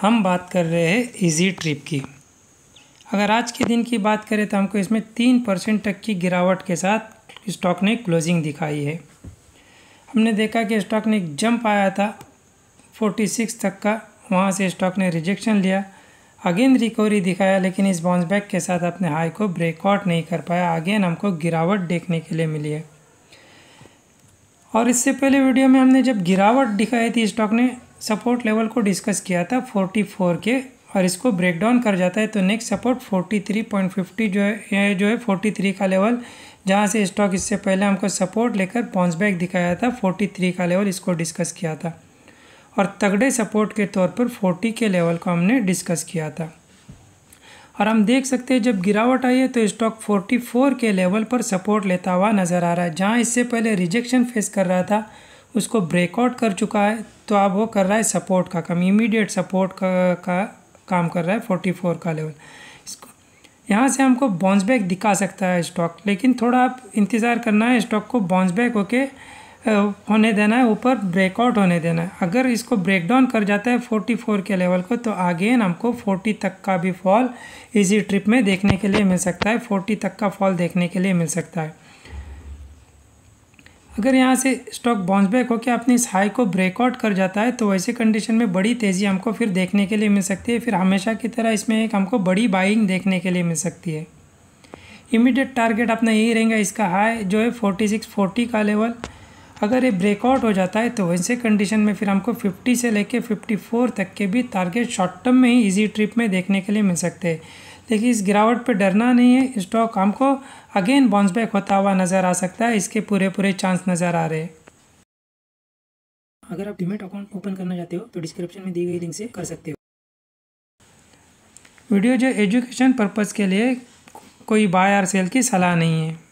हम बात कर रहे हैं इजी ट्रिप की। अगर आज के दिन की बात करें तो हमको इसमें तीन परसेंट तक की गिरावट के साथ स्टॉक ने क्लोजिंग दिखाई है। हमने देखा कि स्टॉक ने एक जंप आया था 46 तक का, वहाँ से स्टॉक ने रिजेक्शन लिया। अगेन रिकवरी दिखाया, लेकिन इस बाउंस बैक के साथ अपने हाई को ब्रेकआउट नहीं कर पाया। अगेन हमको गिरावट देखने के लिए मिली है। और इससे पहले वीडियो में हमने जब गिरावट दिखाई थी स्टॉक ने सपोर्ट लेवल को डिस्कस किया था 44 के और इसको ब्रेक डाउन कर जाता है तो नेक्स्ट सपोर्ट 43.50 जो है जो है 43 का लेवल, जहाँ से स्टॉक इससे पहले हमको सपोर्ट लेकर बाउंस बैक दिखाया था 43 का लेवल इसको डिस्कस किया था। और तगड़े सपोर्ट के तौर पर 40 के लेवल को हमने डिस्कस किया था। और हम देख सकते हैं जब गिरावट आई है तो स्टॉक 44 के लेवल पर सपोर्ट लेता हुआ नज़र आ रहा है, जहाँ इससे पहले रिजेक्शन फेस कर रहा था, उसको ब्रेकआउट कर चुका है तो अब वो कर रहा है सपोर्ट का काम इमीडिएट सपोर्ट का, का काम कर रहा है 44 का लेवल इसको यहाँ से हमको बाउंस बैक दिखा सकता है स्टॉक लेकिन थोड़ा आप इंतज़ार करना है स्टॉक को बाउंस बैक होके होने देना है ऊपर ब्रेकआउट होने देना है। अगर इसको ब्रेक डाउन कर जाता है 44 के लेवल को तो अगेन हमको 40 तक का भी फॉल इजी ट्रिप में देखने के लिए मिल सकता है 40 तक का फॉल देखने के लिए मिल सकता है। अगर यहाँ से स्टॉक बाउंस बैक होकर अपने इस हाई को ब्रेकआउट कर जाता है तो वैसे कंडीशन में बड़ी तेज़ी हमको फिर देखने के लिए मिल सकती है। फिर हमेशा की तरह इसमें एक हमको बड़ी बाइंग देखने के लिए मिल सकती है। इमीडिएट टारगेट अपना यही रहेगा, इसका हाई जो है फोर्टी सिक्स फोर्टी का लेवल अगर ये ब्रेकआउट हो जाता है तो वैसे कंडीशन में फिर हमको 50 से लेके 54 तक के भी टारगेट शॉर्ट टर्म में ही इजी ट्रिप में देखने के लिए मिल सकते हैं। लेकिन इस गिरावट पे डरना नहीं है। स्टॉक हमको अगेन बाउंस बैक होता हुआ नज़र आ सकता है। इसके पूरे पूरे चांस नज़र आ रहे हैं। अगर आप डिमेट अकाउंट ओपन करना चाहते हो तो डिस्क्रिप्शन में दी गई लिंक से कर सकते हो। वीडियो जो एजुकेशन पर्पज़ के लिए कोई बाय और सेल की सलाह नहीं है।